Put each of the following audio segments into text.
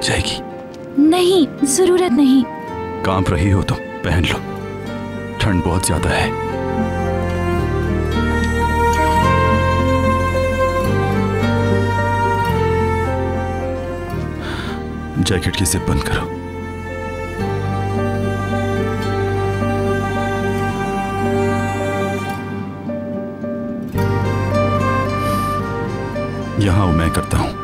लग जाएगी। नहीं ज़रूरत नहीं। काँप रही हो तो पहन लो। ठंड बहुत ज़्यादा है। जैकेट की जिप बंद करो। यहाँ मैं हूँ करता हूँ।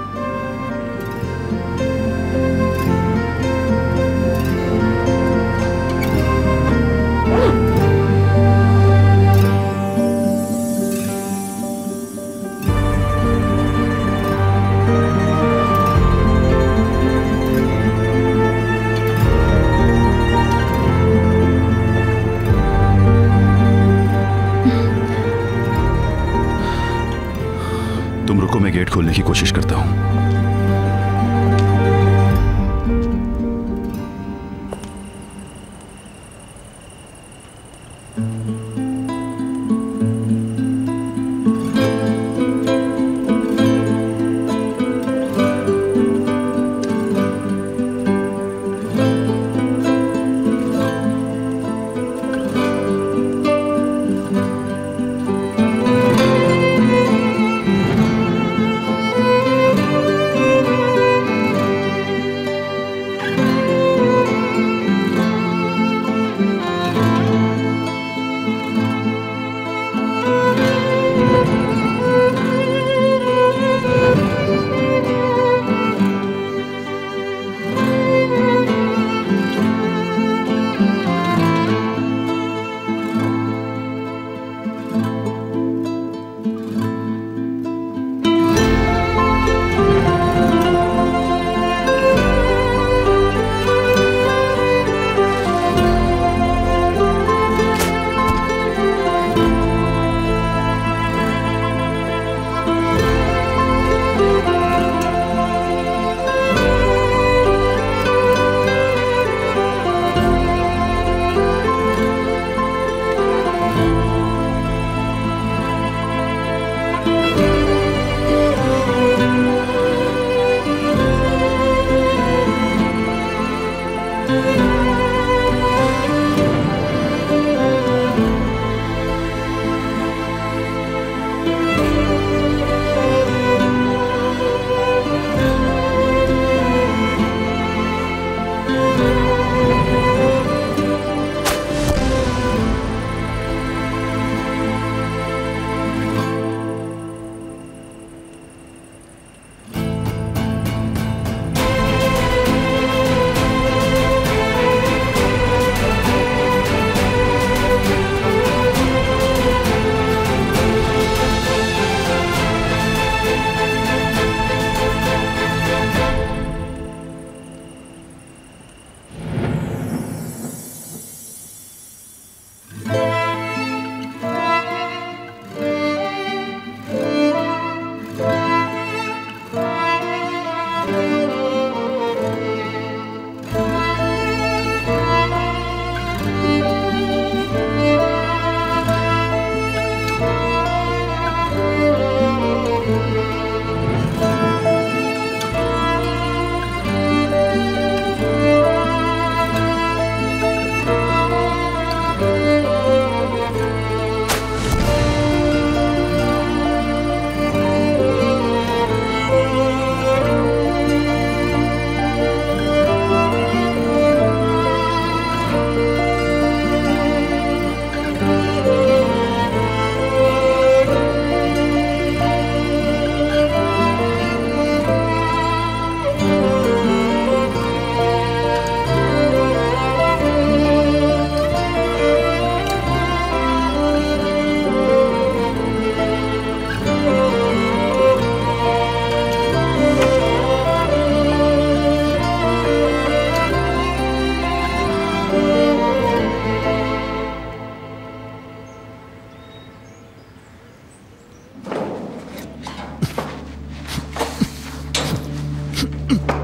Mm-hmm.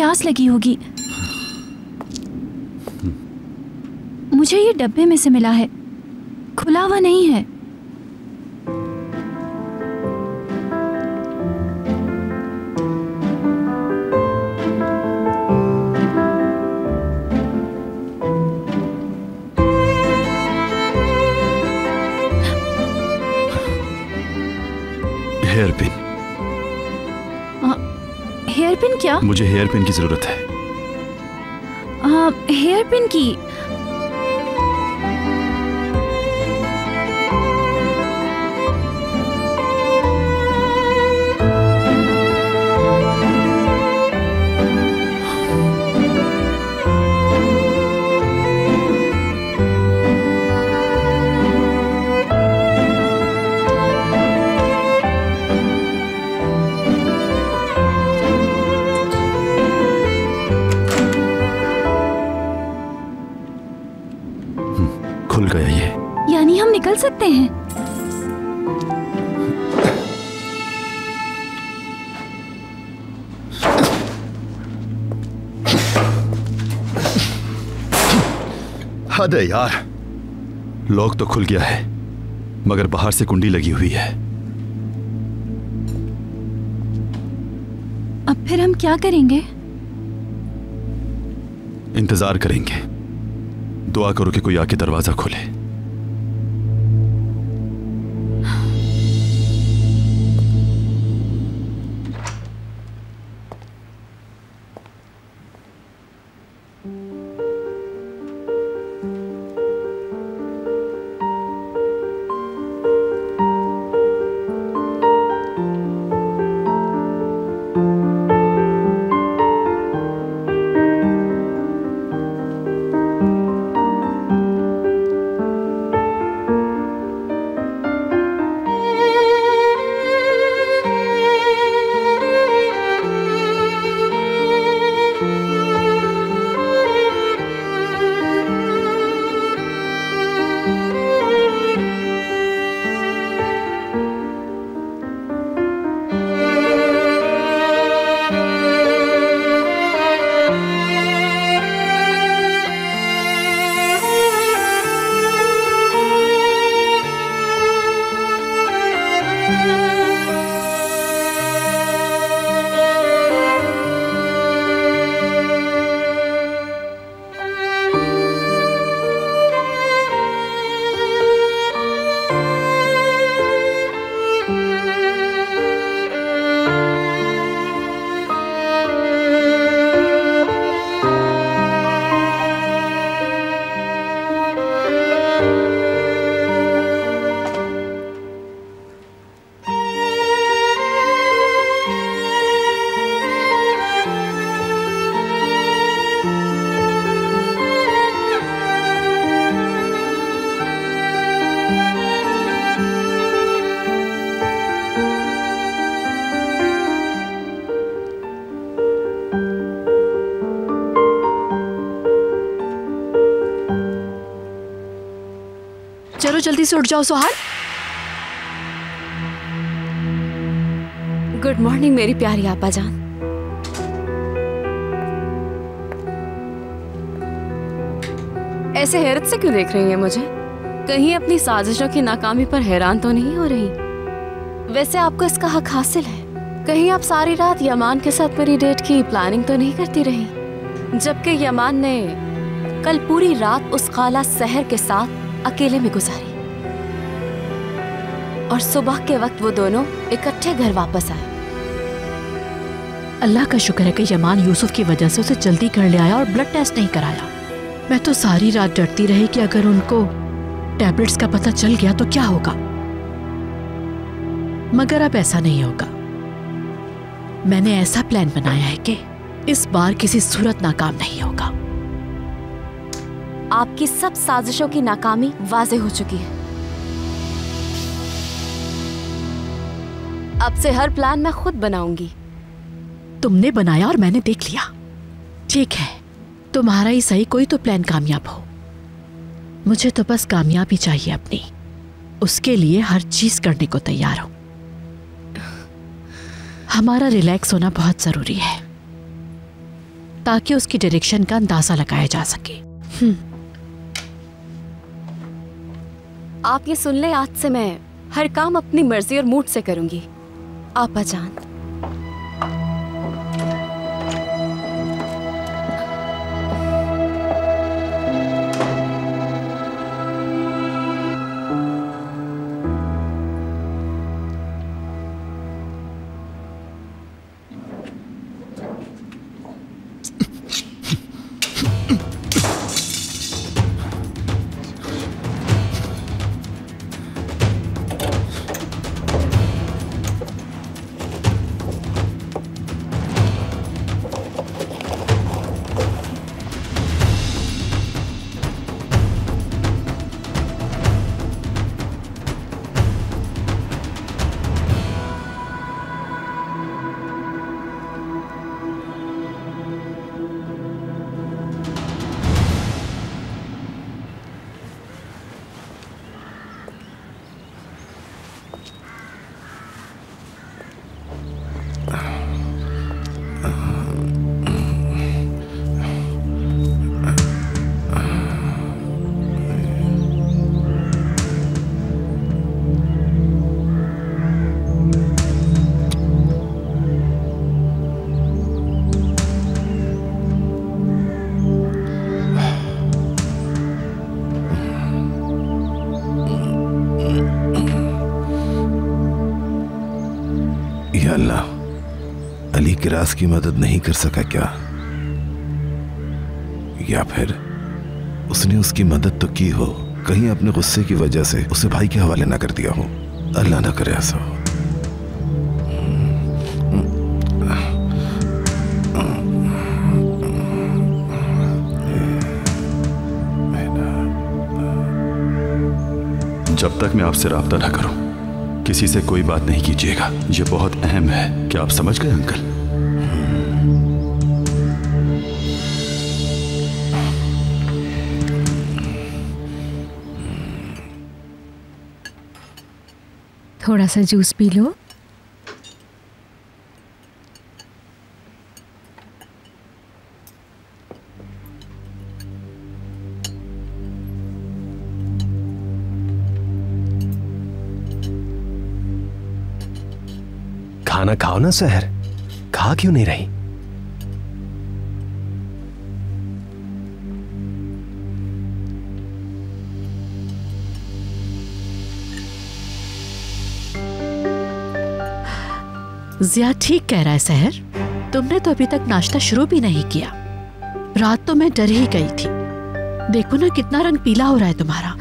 प्यास लगी होगी। मुझे ये डब्बे में से मिला है। हेयर पिन क्या? मुझे हेयर पिन की ज़रूरत है। आ, हेयर पिन की सकते हैं। हद है यार। लॉक तो खुल गया है मगर बाहर से कुंडी लगी हुई है। अब फिर हम क्या करेंगे? इंतज़ार करेंगे। दुआ करो कि कोई आके दरवाज़ा खोले। जल्दी से उठ जाओ सुहान गुड मॉर्निंग मेरी प्यारी आपा जान ऐसे हैरत से क्यों देख रही है मुझे? कहीं अपनी साजिशों की नाकामी पर हैरान तो नहीं हो रही? वैसे आपको इसका हक हासिल है। कहीं आप सारी रात यमान के साथ मेरी डेट की प्लानिंग तो नहीं करती रही? जबकि यमान ने कल पूरी रात उस खाला सहर के साथ अकेले में गुजारी। और सुबह के वक्त वो दोनों इकट्ठे घर वापस आए। अल्लाह का शुक्र है कि यमान यूसुफ की वजह से उसे जल्दी कर ले आया और ब्लड टेस्ट नहीं कराया। मैं तो सारी रात डरती रही कि अगर उनको टैबलेट्स का पता चल गया तो क्या होगा। मगर अब ऐसा नहीं होगा। मैंने ऐसा प्लान बनाया है कि इस बार किसी सूरत नाकाम नहीं होगा। आपकी सब साजिशों की नाकामी वाजे हो चुकी है। अब से हर प्लान मैं खुद बनाऊँगी। तुमने बनाया और मैंने देख लिया। ठीक है तुम्हारा ही सही कोई तो प्लान कामयाब हो। मुझे तो बस कामयाबी चाहिए अपनी। उसके लिए हर चीज़ करने को तैयार हूँ। हमारा रिलैक्स होना बहुत ज़रूरी है ताकि उसकी डायरेक्शन का अंदाज़ा लगाया जा सके। आप ये सुन ले आज से मैं हर काम अपनी मर्ज़ी और मूड से करूँगी। आपा जान। या अल्लाह, अली किरास की मदद नहीं कर सका क्या? या फिर उसने उसकी मदद तो की हो, कहीं अपने गुस्से की वजह से उसे भाई के हवाले ना कर दिया हो? अल्लाह ना करे ऐसा जब तक मैं आपसे रब्ता ना करूँ किसी से कोई बात नहीं कीजिएगा। ये बहुत अहम है। क्या आप समझ गए, अंकल? थोड़ा सा जूस पी लो। ना सहर खा क्यों नहीं रही? जिया ठीक कह रहा है सहर तुमने तो अभी तक नाश्ता शुरू भी नहीं किया। रात तो मैं डर ही गई थी। देखो ना कितना रंग पीला हो रहा है तुम्हारा।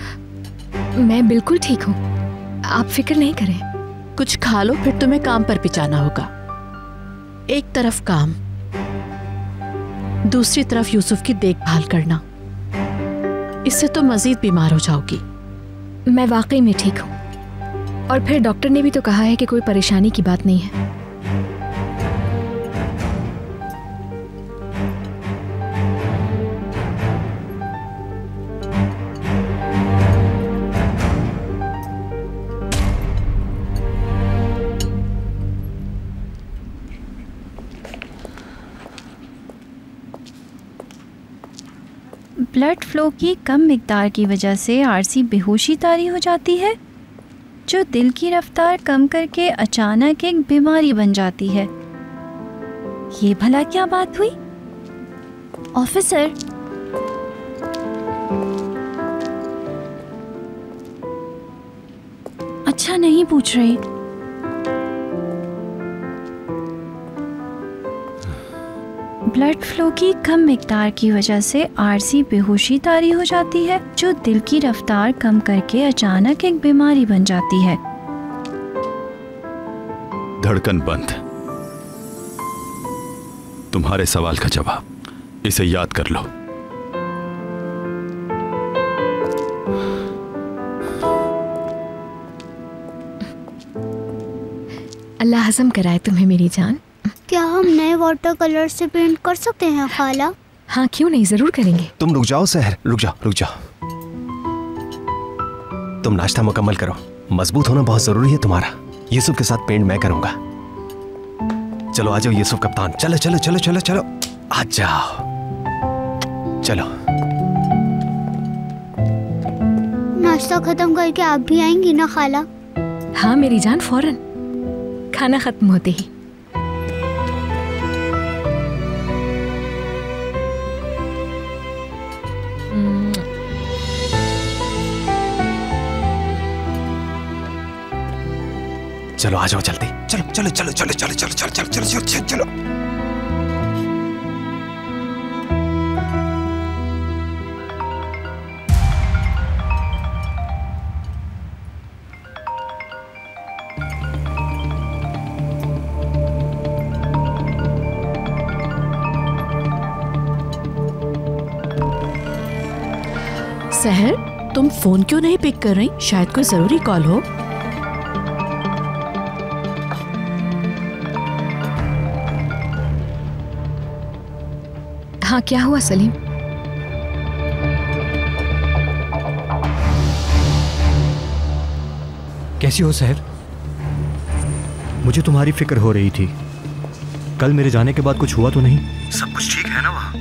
मैं बिल्कुल ठीक हूँ। आप फ़िक्र नहीं करें। कुछ खा लो, फिर तुम्हें काम पर भी जाना होगा। एक तरफ़ काम, दूसरी तरफ़ यूसुफ की देखभाल करना। इससे तो मजीद बीमार हो जाओगी। मैं वाकई में ठीक हूँ। और फिर डॉक्टर ने भी तो कहा है कि कोई परेशानी की बात नहीं है। ब्लड फ्लो की कम मकदार की वजह से आरसी बेहोशी तारी हो जाती है, जो दिल की रफ्तार कम करके अचानक एक बीमारी बन जाती है। ये भला क्या बात हुई? ऑफिसर। अच्छा नहीं पूछ रहे। ब्लड फ्लो की कम मकदार की वजह से आरसी बेहोशी तारी हो जाती है जो दिल की रफ्तार कम करके अचानक एक बीमारी बन जाती है। धड़कन बंद। तुम्हारे सवाल का जवाब। इसे याद कर लो। अल्लाह हजम कराए तुम्हें मेरी जान। हम नए वाटर कलर से पेंट कर सकते हैं खाला। हाँ क्यों नहीं? ज़रूर करेंगे। तुम रुक जाओ सहर रुक जाओ रुक जाओ। तुम नाश्ता मुकम्मल करो। मज़बूत होना बहुत ज़रूरी है तुम्हारा। यूसुफ के साथ पेंट मैं करूँगा। चलो आ जाओ यूसुफ कप्तान। चलो चलो चलो चलो चलो। आ जाओ। चलो। नाश्ता खत्म करके आप भी आएँगी ना खाला? हाँ मेरी जान फ़ौरन। खाना खत्म होते ही। चलो आ जाओ जल्दी चलो चलो चलो चलो चलो चलो चलो चलो चलो चलो चलो चलो सहर तुम फ़ोन क्यों नहीं पिक कर रही शायद कोई ज़रूरी कॉल हो हाँ क्या हुआ सलीम? कैसी हो सहर मुझे तुम्हारी फ़िक्र हो रही थी। कल मेरे जाने के बाद कुछ हुआ तो नहीं? सब कुछ ठीक है ना वहाँ?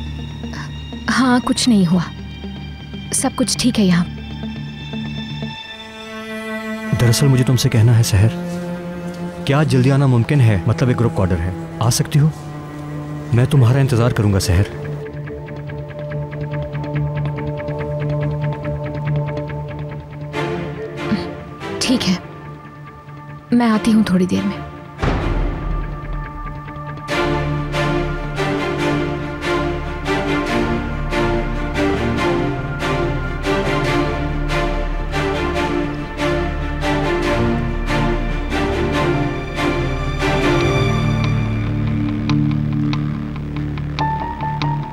हाँ कुछ नहीं हुआ। सब कुछ ठीक है यहाँ। दरअसल मुझे तुमसे कहना है सहर क्या जल्दी आना मुमकिन है मतलब एक ग्रुप ऑर्डर है। आ सकती हो? मैं तुम्हारा इंतज़ार करूँगा सहर ठीक है। मैं आती हूँ थोड़ी देर में।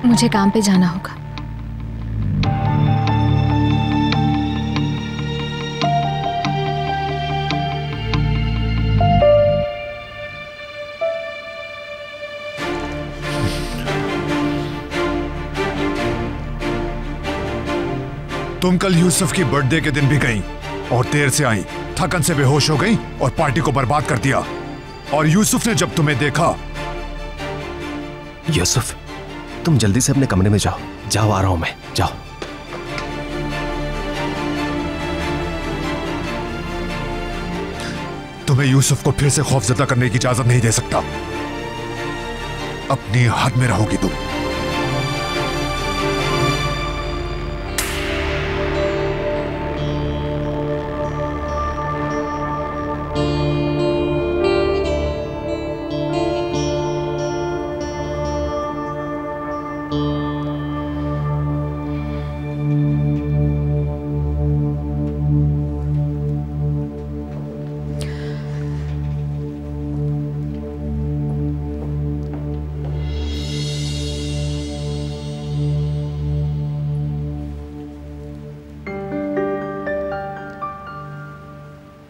मुझे काम पे जाना होगा। तुम कल यूसुफ की बर्थडे के दिन भी गई और देर से आई। थकन से बेहोश हो गई और पार्टी को बर्बाद कर दिया। और यूसुफ ने जब तुम्हें देखा यूसुफ तुम जल्दी से अपने कमरे में जाओ। जाओ आ रहा हूँ मैं। जाओ। तुम्हें यूसुफ को फिर से खौफजदा करने की इजाज़त नहीं दे सकता। अपनी हद में रहोगी तुम।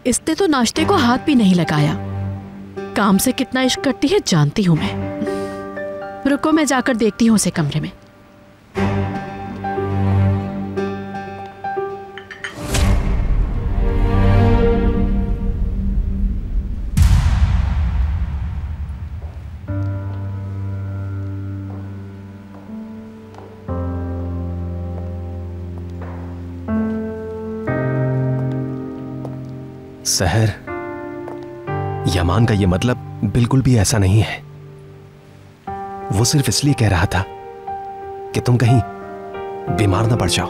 इसने तो नाश्ते को हाथ भी नहीं लगाया। काम से कितना इश्क करती है, जानती हूँ मैं। रुको, मैं जाकर देखती हूँ उसे कमरे में। सहर यमान का यह मतलब बिल्कुल भी ऐसा नहीं है। वो सिर्फ़ इसलिए कह रहा था कि तुम कहीं बीमार ना पड़ जाओ।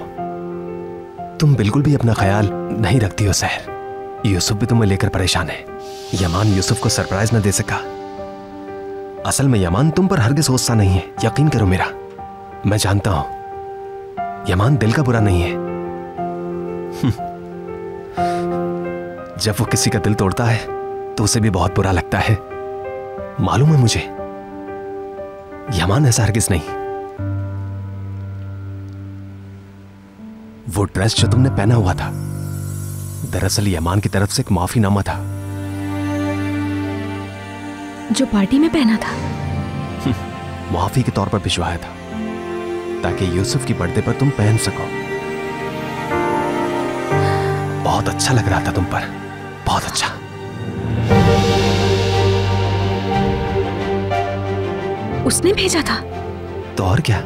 तुम बिल्कुल भी अपना ख्याल नहीं रखती हो सहर यूसुफ भी तुम्हें लेकर परेशान है। यमान यूसुफ को सरप्राइज़ ना दे सका। असल में यमान तुम पर हरगिज गुस्सा नहीं है। यकीन करो मेरा। मैं जानता हूँ। यमान दिल का बुरा नहीं है। जब वो किसी का दिल तोड़ता है तो उसे भी बहुत बुरा लगता है। मालूम है मुझे यमान ऐसा हरगिज नहीं। वो ड्रेस जो तुमने पहना हुआ था दरअसल यमान की तरफ़ से एक माफीनामा था। जो पार्टी में पहना था। मुआफी के तौर पर भिजवाया था ताकि यूसुफ की बर्थडे पर तुम पहन सको। बहुत अच्छा लग रहा था तुम पर। बहुत अच्छा उसने भेजा था तो और क्या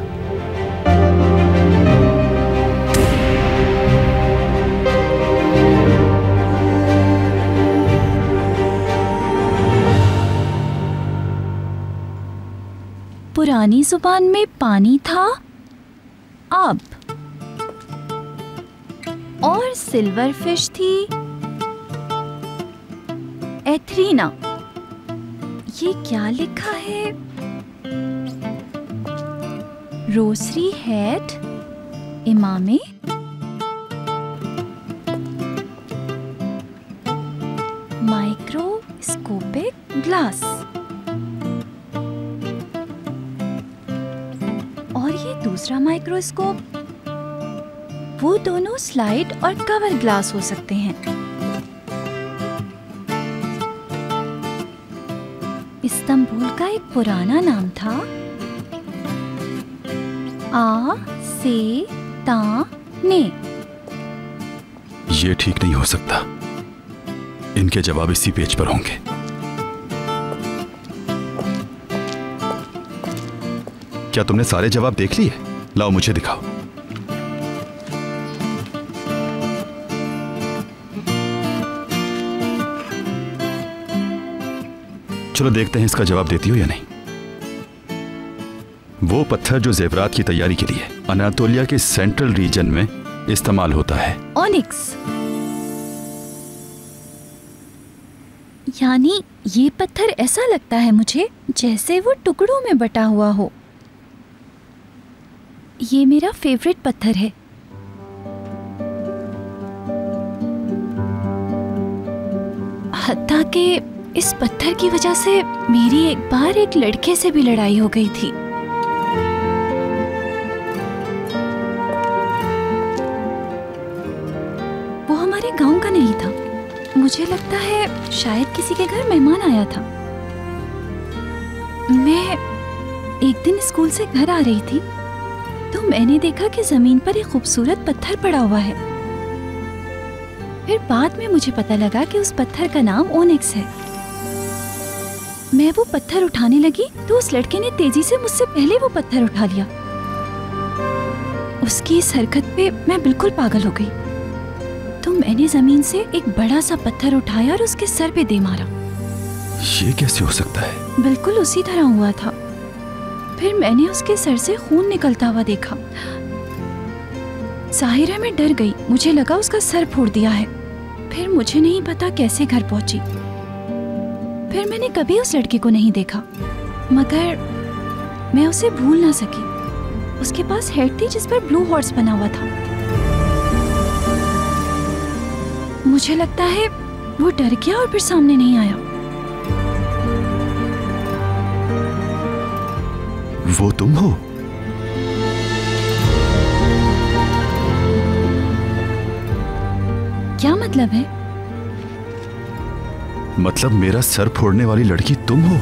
पुरानी ज़ुबान में पानी था? अब। और सिल्वर फ़िश थी? एथरीना ये क्या लिखा है? रोसरी हेड इमामे? Microscopic glass. और ये दूसरा माइक्रोस्कोप? वो दोनों स्लाइड और कवर ग्लास हो सकते हैं। इस्तांबुल का एक पुराना नाम था। आ, से, ता, ने। ये ठीक नहीं हो सकता। इनके जवाब इसी पेज पर होंगे। क्या तुमने सारे जवाब देख लिए? लाओ मुझे दिखाओ। चलो देखते हैं इसका जवाब देती हो या नहीं। वो पत्थर जो जेवरात की तैयारी के लिए अनातोलिया के सेंट्रल रीजन में इस्तेमाल होता है। ओनिक्स। यानी ये पत्थर ऐसा लगता है मुझे जैसे वो टुकड़ों में बटा हुआ हो। ये मेरा फेवरेट पत्थर है। हत्ता के इस पत्थर की वजह से मेरी एक बार एक लड़के से भी लड़ाई हो गई थी। वो हमारे गाँव का नहीं था। मुझे लगता है शायद किसी के घर मेहमान आया था। मैं एक दिन स्कूल से घर आ रही थी तो मैंने देखा कि ज़मीन पर एक खूबसूरत पत्थर पड़ा हुआ है। फिर बाद में मुझे पता लगा कि उस पत्थर का नाम ओनिक्स है। मैं वो पत्थर उठाने लगी तो उस लड़के ने तेज़ी से मुझसे पहले वो पत्थर उठा लिया। उसकी इस हरकत पे मैं बिल्कुल पागल हो गई। तो मैंने ज़मीन से एक बड़ा सा पत्थर उठाया और उसके सर पे दे मारा। ये कैसे हो सकता है? बिल्कुल उसी तरह हुआ था। फिर मैंने उसके सर से खून निकलता हुआ देखा। ज़ाहिर है मैं डर गई। मुझे लगा उसका सर फोड़ दिया है। फिर मुझे नहीं पता कैसे घर पहुँची। फिर मैंने कभी उस लड़के को नहीं देखा। मगर मैं उसे भूल ना सकी। उसके पास हेड थी जिस पर ब्लू हॉर्स बना हुआ था। मुझे लगता है वो डर गया और फिर सामने नहीं आया। वो तुम हो? क्या मतलब है? मतलब मेरा सर फोड़ने वाली लड़की तुम हो?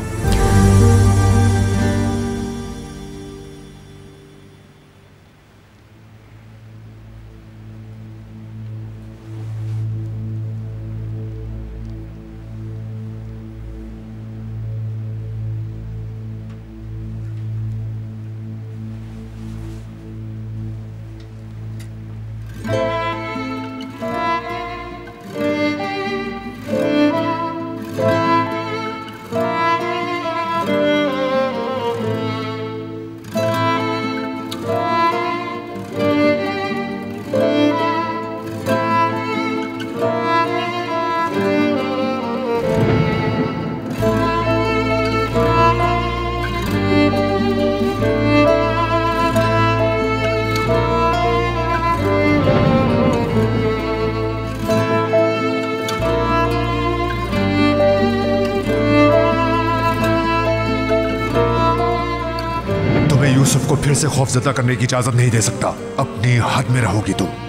फिर खौफजदा करने की इजाज़त नहीं दे सकता। अपनी हद में रहोगी तुम।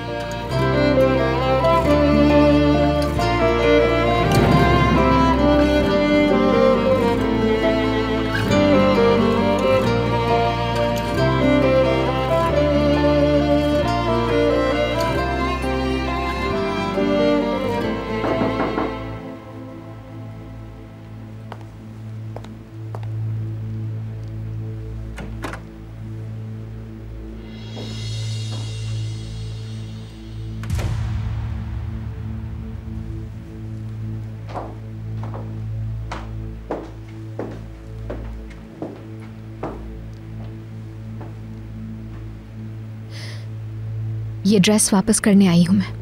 ये ड्रेस वापस करने आई हूँ मैं।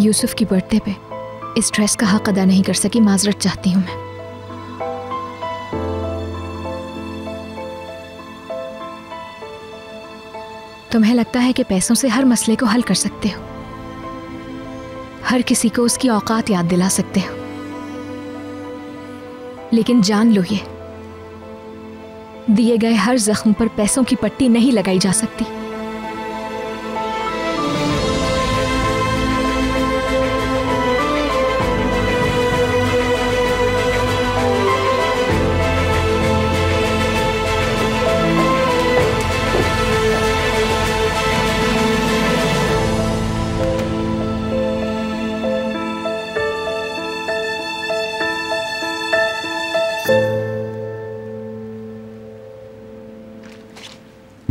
यूसुफ की बर्थडे पे इस ड्रेस का हक अदा नहीं कर सकी, माजरत चाहती हूँ मैं। तुम्हें लगता है कि पैसों से हर मसले को हल कर सकते हो? हर किसी को उसकी औकात याद दिला सकते हो। लेकिन जान लो ये दिए गए हर जख्म पर पैसों की पट्टी नहीं लगाई जा सकती।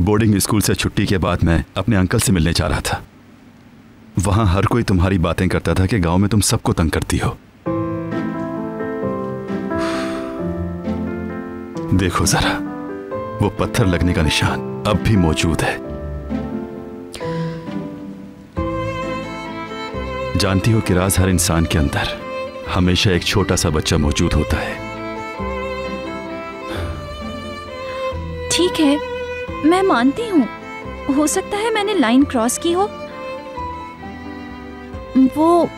बोर्डिंग स्कूल से छुट्टी के बाद मैं अपने अंकल से मिलने जा रहा था। वहाँ हर कोई तुम्हारी बातें करता था कि गाँव में तुम सबको तंग करती हो। देखो जरा, वो पत्थर लगने का निशान अब भी मौजूद है। जानती हो कि राज हर इंसान के अंदर हमेशा एक छोटा सा बच्चा मौजूद होता है। मैं मानती हूँ। हो सकता है मैंने लाइन क्रॉस की हो। वो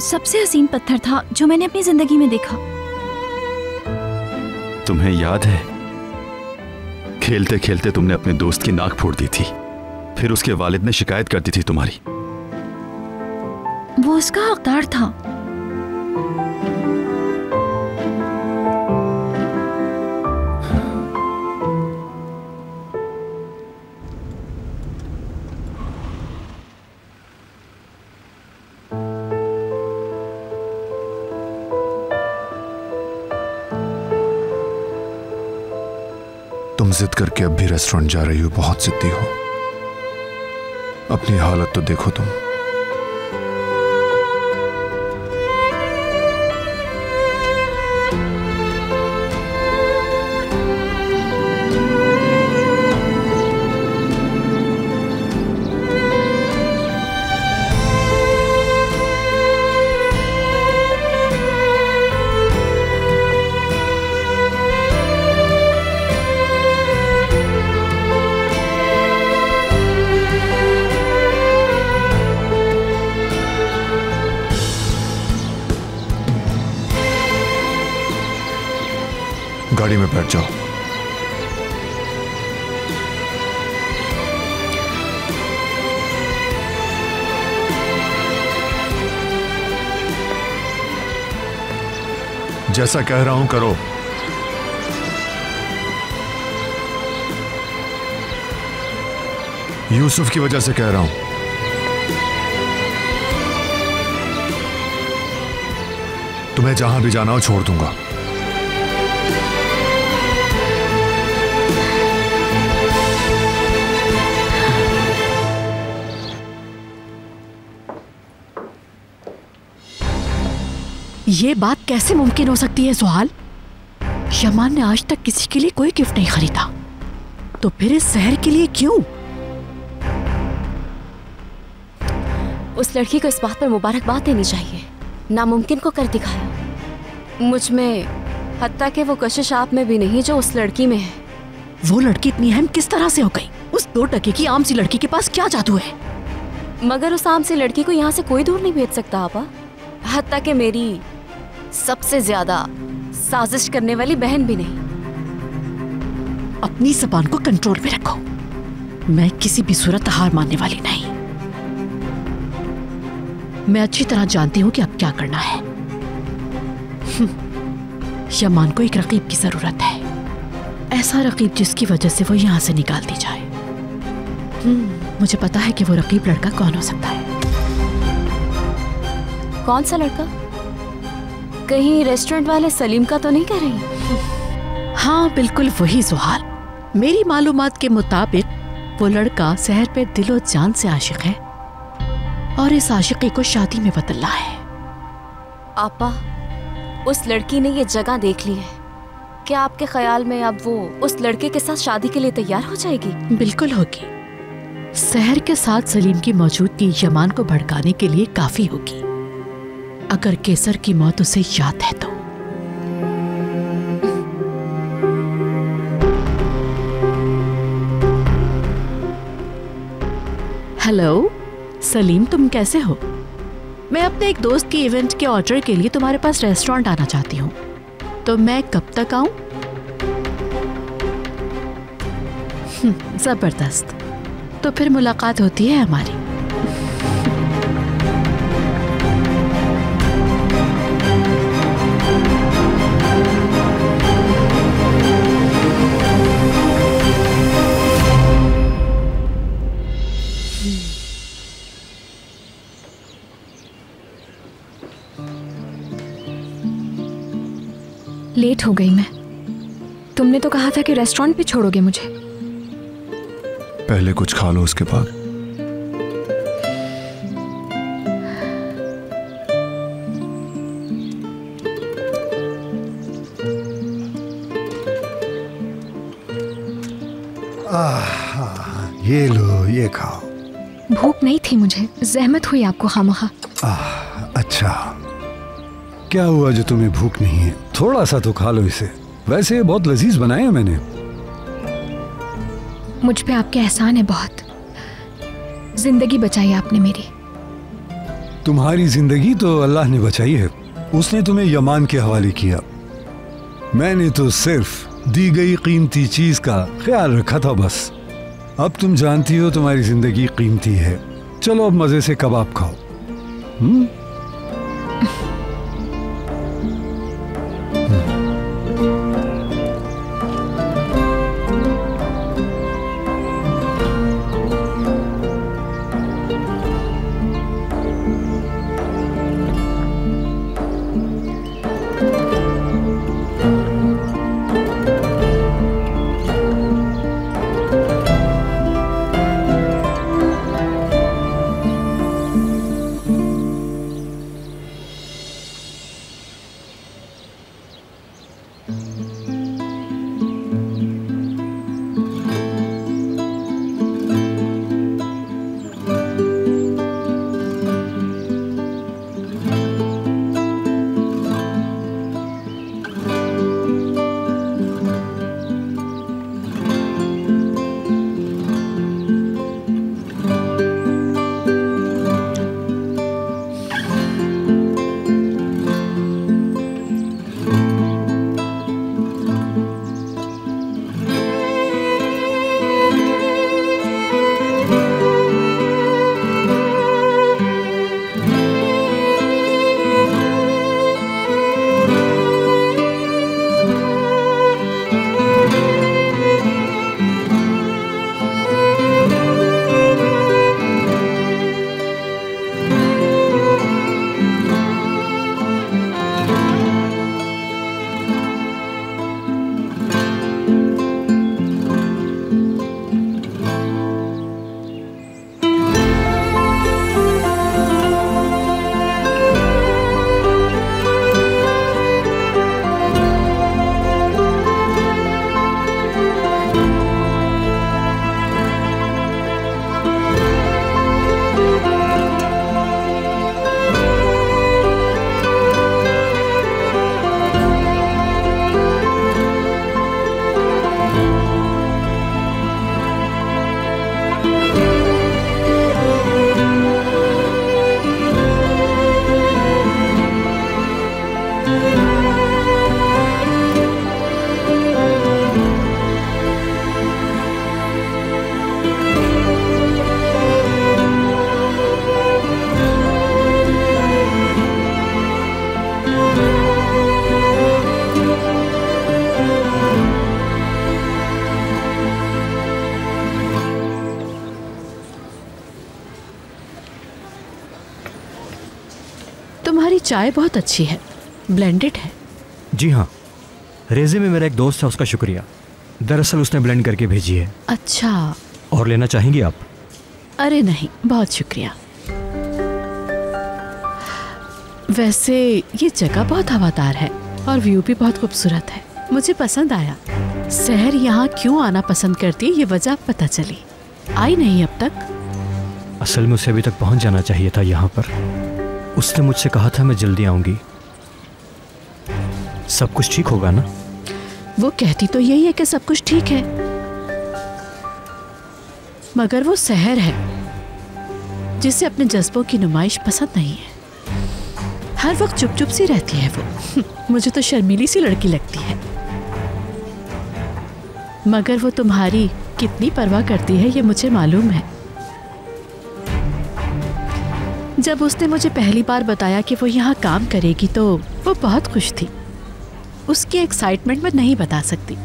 सबसे हसीन पत्थर था जो मैंने अपनी ज़िंदगी में देखा। तुम्हें याद है? खेलते खेलते तुमने अपने दोस्त की नाक फोड़ दी थी। फिर उसके वालिद ने शिकायत कर दी थी तुम्हारी। वो उसका हकदार था। तुम जिद करके अब भी रेस्टोरेंट जा रही हो, बहुत जिद्दी हो। अपनी हालत तो देखो तुम। जैसा कह रहा हूँ, करो। यूसुफ की वजह से कह रहा हूँ। तुम्हें जहाँ भी जाना हो, छोड़ दूँगा। ये बात कैसे मुमकिन हो सकती है सुहाल? यमान ने आज तक किसी के लिए कोई गिफ्ट नहीं खरीदा। तो फिर इस शहर के लिए क्यों? उस लड़की को इस बात पर मुबारकबाद देनी चाहिए। नामुमकिन को कर दिखाया। मुझमें हत्या के वो कशिश आप में भी नहीं जो उस लड़की में है। वो लड़की इतनी अहम किस तरह से हो गई? उस दो टके की आम सी लड़की के पास क्या जादू है? मगर उस आम सी लड़की को यहाँ से कोई दूर नहीं भेज सकता आपा हत्या के मेरी सबसे ज़्यादा साजिश करने वाली बहन भी नहीं। अपनी जबान को कंट्रोल में रखो। मैं किसी भी सूरत हार मानने वाली नहीं। मैं अच्छी तरह जानती हूँ कि अब क्या करना है। हम्म, यमान को एक रकीब की ज़रूरत है। ऐसा रकीब जिसकी वजह से वो यहाँ से निकाल दी जाए। हम्म, मुझे पता है कि वो रकीब लड़का कौन हो सकता है। कौन सा लड़का? कहीं रेस्टोरेंट वाले सलीम का तो नहीं कह रही हाँ? बिल्कुल वही सुहाल मेरी मालूमात के मुताबिक वो लड़का शहर पे दिलो जान से आशिक है और इस आशिकी को शादी में बदलना है। आपा उस लड़की ने ये जगह देख ली है। क्या आपके ख्याल में अब वो उस लड़के के साथ शादी के लिए तैयार हो जाएगी? बिल्कुल होगी। शहर के साथ सलीम की मौजूदगी यमान को भड़काने के लिए काफ़ी होगी। अगर केसर की मौत उसे याद है तो। हेलो सलीम तुम कैसे हो? मैं अपने एक दोस्त के इवेंट के ऑर्डर के लिए तुम्हारे पास रेस्टोरेंट आना चाहती हूँ। तो मैं कब तक आऊँ? हम्म, ज़बरदस्त। तो फिर मुलाकात होती है हमारी। लेट हो गई मैं। तुमने तो कहा था कि रेस्टोरेंट पे छोड़ोगे मुझे। पहले कुछ खा लो उसके बाद। ये लो ये खाओ। भूख नहीं थी मुझे जहमत हुई आपको खामखा। अच्छा। क्या हुआ जो तुम्हें भूख नहीं है? थोड़ा सा तो खा लो इसे। वैसे ये बहुत लजीज बनाया मैंने। मुझ पे आपके एहसान है बहुत। ज़िंदगी बचाई आपने मेरी। तुम्हारी ज़िंदगी तो अल्लाह ने बचाई है। उसने तुम्हें यमान के हवाले किया। मैंने तो सिर्फ़ दी गई कीमती चीज़ का ख्याल रखा था बस। अब तुम जानती हो तुम्हारी ज़िंदगी कीमती है। चलो अब मज़े से कबाब खाओ। हम्म? चाय बहुत अच्छी है। ब्लेंडेड है। जी हाँ। रेजे में मेरा एक दोस्त है उसका शुक्रिया। दरअसल उसने ब्लेंड करके भेजी है। अच्छा। और लेना चाहेंगी आप? अरे नहीं बहुत शुक्रिया। वैसे ये जगह बहुत हवादार है और व्यू भी बहुत खूबसूरत है। मुझे पसंद आया। शहर यहाँ क्यों आना पसंद करती है ये वजह पता चली। आई नहीं अब तक। असल में उसे अभी तक पहुँच जाना चाहिए था यहाँ पर। उसने मुझसे कहा था मैं जल्दी आऊँगी। सब कुछ ठीक होगा ना? वो कहती तो यही है कि सब कुछ ठीक है। मगर वो शहर है, जिसे अपने जज्बों की नुमाइश पसंद नहीं है। हर वक्त चुप चुप सी रहती है वो। मुझे तो शर्मीली सी लड़की लगती है। मगर वो तुम्हारी कितनी परवाह करती है, ये मुझे मालूम है। जब उसने मुझे पहली बार बताया कि वो यहाँ काम करेगी तो वो बहुत खुश थी। उसकी एक्साइटमेंट मैं नहीं बता सकती।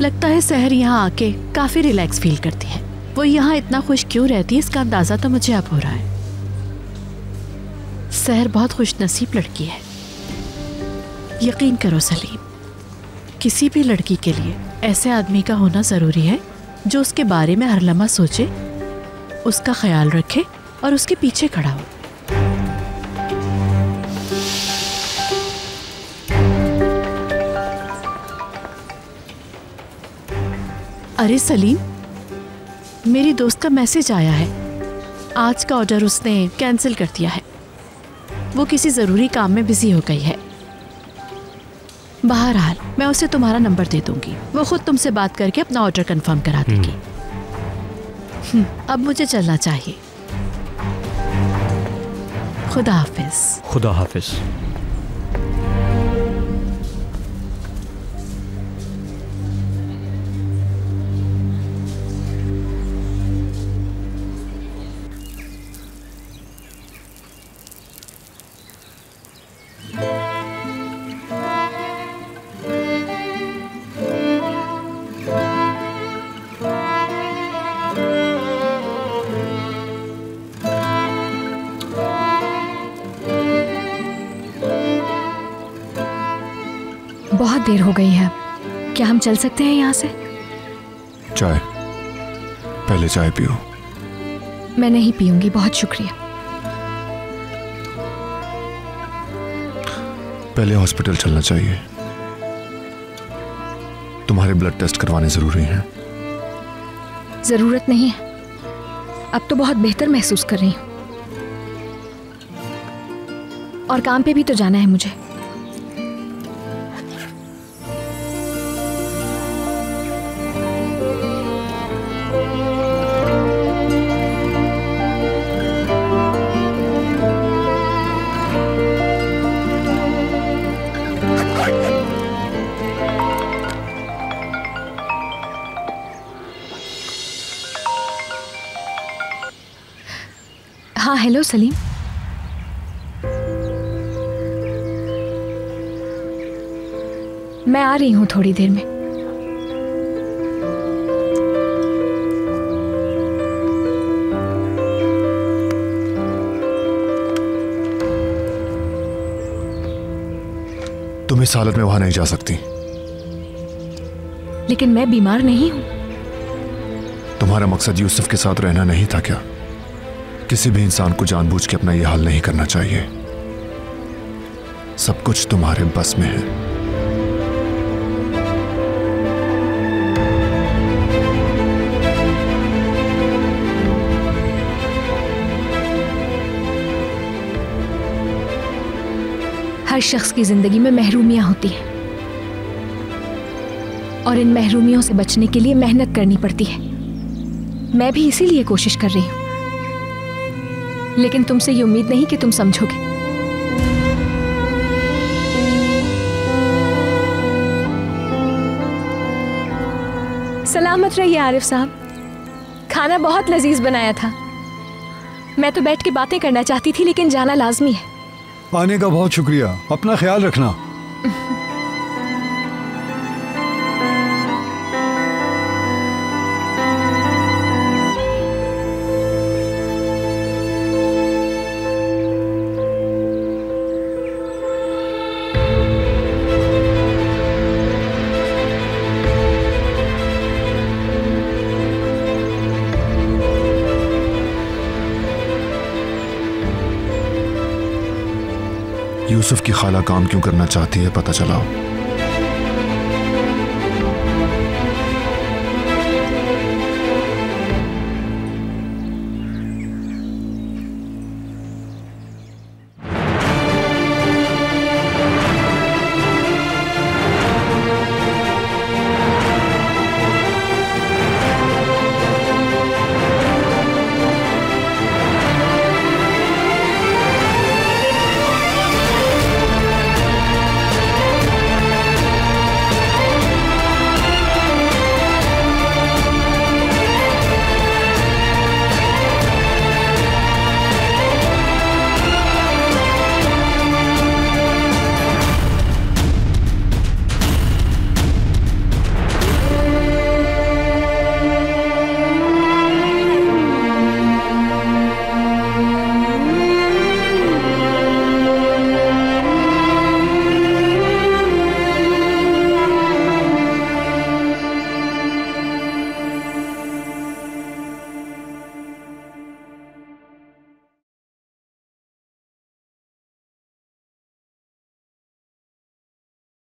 लगता है शहर यहाँ आके काफ़ी रिलैक्स फील करती है। वो यहाँ इतना खुश क्यों रहती है, इसका अंदाज़ा तो मुझे अब हो रहा है। शहर बहुत खुश नसीब लड़की है। यकीन करो सलीम, किसी भी लड़की के लिए ऐसे आदमी का होना ज़रूरी है जो उसके बारे में हर लम्हा सोचे, उसका ख्याल रखे और उसके पीछे खड़ा हो। अरे सलीम मेरी दोस्त का मैसेज आया है। आज का ऑर्डर उसने कैंसिल कर दिया है। वो किसी ज़रूरी काम में बिज़ी हो गई है। बहरहाल मैं उसे तुम्हारा नंबर दे दूँगी। वो खुद तुमसे बात करके अपना ऑर्डर कंफर्म करा देगी। हम्म, अब मुझे चलना चाहिए। खुदा हाफिज खुदा हाफिज बहुत देर हो गई है। क्या हम चल सकते हैं यहाँ से? चाय। पहले चाय पियो। मैं नहीं पीऊँगी बहुत शुक्रिया। पहले हॉस्पिटल चलना चाहिए। तुम्हारे ब्लड टेस्ट करवाने ज़रूरी हैं। ज़रूरत नहीं है। अब तो बहुत बेहतर महसूस कर रही हूँ। और काम पे भी तो जाना है मुझे। सलीम? मैं आ रही हूँ थोड़ी देर में। तुम इस हालत में वहाँ नहीं जा सकती। लेकिन मैं बीमार नहीं हूँ। तुम्हारा मकसद यूसुफ के साथ रहना नहीं था क्या? किसी भी इंसान को जानबूझ के अपना यह हाल नहीं करना चाहिए। सब कुछ तुम्हारे बस में है। हर शख्स की ज़िंदगी में महरूमियाँ होती हैं। और इन महरूमियों से बचने के लिए मेहनत करनी पड़ती है। मैं भी इसीलिए कोशिश कर रही हूँ। लेकिन तुमसे ये उम्मीद नहीं कि तुम समझोगे। सलामत रहिए आरिफ साहब। खाना बहुत लजीज बनाया था। मैं तो बैठ के बातें करना चाहती थी लेकिन जाना लाजमी है। आने का बहुत शुक्रिया। अपना ख्याल रखना। यूसुफ की खाला काम क्यों करना चाहती है पता चलाओ